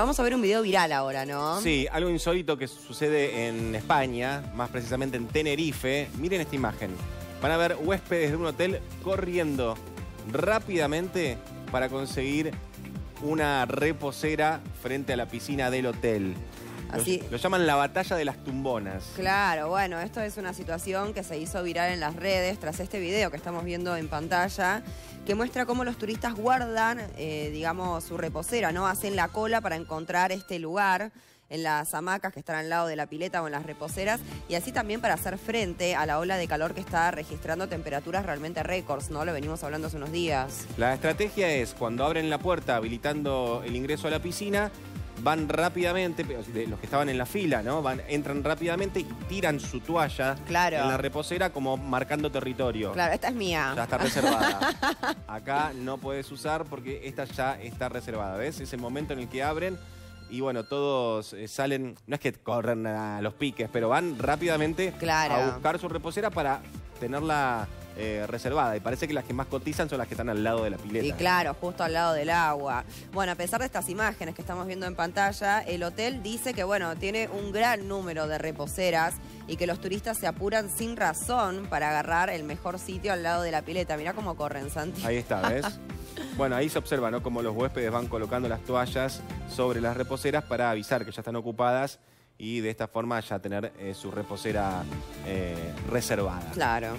Vamos a ver un video viral ahora, ¿no? Sí, algo insólito que sucede en España, más precisamente en Tenerife. Miren esta imagen. Van a ver huéspedes de un hotel corriendo rápidamente para conseguir una reposera frente a la piscina del hotel. Así. Lo, lo llaman la batalla de las tumbonas. Claro, bueno, esto es una situación que se hizo viral en las redes tras este video que estamos viendo en pantalla, que muestra cómo los turistas guardan, eh, digamos, su reposera, ¿no? Hacen la cola para encontrar este lugar en las hamacas que están al lado de la pileta o en las reposeras y así también para hacer frente a la ola de calor que está registrando temperaturas realmente récords, ¿no? Lo venimos hablando hace unos días. La estrategia es cuando abren la puerta habilitando el ingreso a la piscina, van rápidamente, de los que estaban en la fila, ¿no? Van, entran rápidamente y tiran su toalla Claro. en la reposera como marcando territorio. Claro, esta es mía. Ya está reservada. Acá no puedes usar porque esta ya está reservada. ¿Ves? Es el momento en el que abren y bueno, todos eh, salen, no es que corren a los piques, pero van rápidamente Claro. a buscar su reposera para tenerla eh, reservada. Y parece que las que más cotizan son las que están al lado de la pileta. Y claro, justo al lado del agua. Bueno, a pesar de estas imágenes que estamos viendo en pantalla, el hotel dice que, bueno, tiene un gran número de reposeras y que los turistas se apuran sin razón para agarrar el mejor sitio al lado de la pileta. Mirá cómo corren, Santi. Ahí está, ¿ves? Bueno, ahí se observa, ¿no? Como los huéspedes van colocando las toallas sobre las reposeras para avisar que ya están ocupadas y de esta forma ya tener eh, su reposera eh, reservada. Claro.